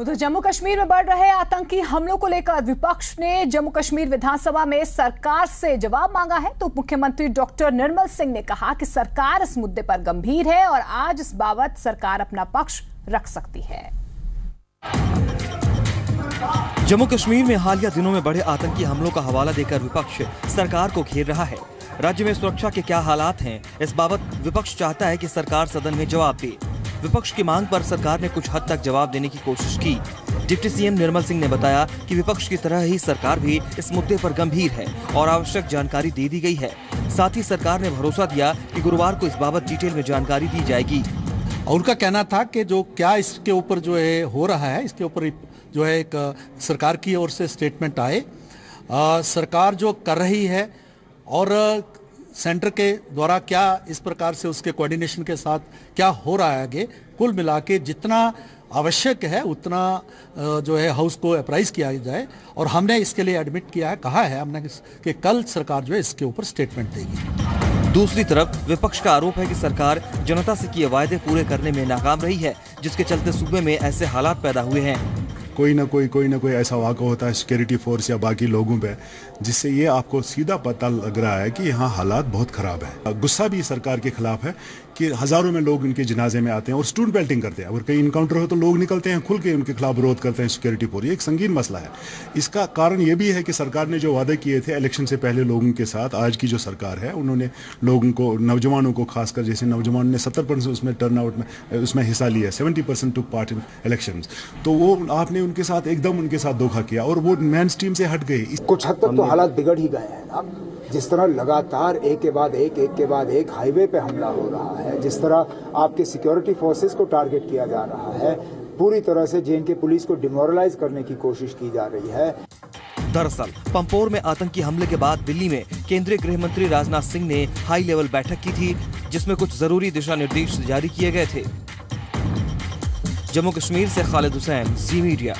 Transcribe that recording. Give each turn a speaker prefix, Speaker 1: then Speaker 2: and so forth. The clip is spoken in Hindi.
Speaker 1: उधर जम्मू कश्मीर में बढ़ रहे आतंकी हमलों को लेकर विपक्ष ने जम्मू कश्मीर विधानसभा में सरकार से जवाब मांगा है। तो मुख्यमंत्री डॉक्टर निर्मल सिंह ने कहा कि सरकार इस मुद्दे पर गंभीर है और आज इस बाबत सरकार अपना पक्ष रख सकती है।
Speaker 2: जम्मू कश्मीर में हालिया दिनों में बढ़े आतंकी हमलों का हवाला देकर विपक्ष सरकार को घेर रहा है। राज्य में सुरक्षा के क्या हालात हैं, इस बाबत विपक्ष चाहता है कि सरकार सदन में जवाब दे। विपक्ष की मांग पर सरकार ने कुछ हद तक जवाब देने की कोशिश की। डिप्टी सीएम निर्मल सिंह ने बताया कि विपक्ष की तरह ही सरकार भी इस मुद्दे पर गंभीर है और आवश्यक जानकारी दे दी गई है। साथ ही सरकार ने भरोसा दिया कि गुरुवार को इस बाबत डिटेल में जानकारी दी जाएगी।
Speaker 3: और उनका कहना था कि जो क्या इसके ऊपर जो है हो रहा है इसके ऊपर जो है एक सरकार की ओर से स्टेटमेंट आए। आ, सरकार जो कर रही है और सेंटर के द्वारा क्या इस प्रकार से उसके कोऑर्डिनेशन के साथ क्या हो रहा है आगे? कुल मिला के जितना आवश्यक है, उतना जो है हाउस को अप्राइज किया जाए और हमने इसके लिए एडमिट किया है, कहा है हमने कि कल सरकार जो है इसके ऊपर स्टेटमेंट देगी।
Speaker 2: दूसरी तरफ़, विपक्ष का आरोप है कि सरकार जनता से किए वायदे पूरे करने में नाकाम रही है, जिसके चलते सूबे में ऐसे हालात पैदा हुए हैं।
Speaker 4: कोई ना कोई कोई ना कोई ऐसा वाक़ होता है सिक्योरिटी फोर्स या बाकी लोगों पे, जिससे ये आपको सीधा पता लग रहा है कि यहाँ हालात बहुत ख़राब है। गुस्सा भी सरकार के खिलाफ है कि हज़ारों में लोग उनके जनाजे में आते हैं और स्टूडेंट बेल्टिंग करते हैं। अगर कहीं इनकाउंटर हो तो लोग निकलते हैं, खुल के उनके खिलाफ विरोध करते हैं सिक्योरिटी फोर्स ये एक संगीन मसला है। इसका कारण ये भी है कि सरकार ने जो वादे किए थे इलेक्शन से पहले लोगों के साथ, आज की जो सरकार है, उन्होंने लोगों को, नौजवानों को खासकर जैसे नौजवान ने सत्तर परसेंट उसमें टर्न आउट में, उसमें हिस्सा लिया seventy percent took part in election तो वो आपने उनके साथ एकदम उनके साथ धोखा किया और वो मेन स्ट्रीम से हट गए।
Speaker 5: कुछ हद तक तो हालात बिगड़ ही गए हैं ना। जिस तरह लगातार एक के बाद एक एक के बाद एक हाईवे पे हमला हो रहा है जिस तरह आपके सिक्योरिटी फोर्सेस को टारगेट किया जा रहा है पूरी तरह से जे के पुलिस को डिमोरलाइज करने की कोशिश की जा रही है।
Speaker 2: दरअसल पंपोर में आतंकी हमले के बाद दिल्ली में केंद्रीय गृह मंत्री राजनाथ सिंह ने हाई लेवल बैठक की थी जिसमें कुछ ज़रूरी दिशा निर्देश जारी किए गए थे। जम्मू कश्मीर से खालिद हुसैन जी मीडिया।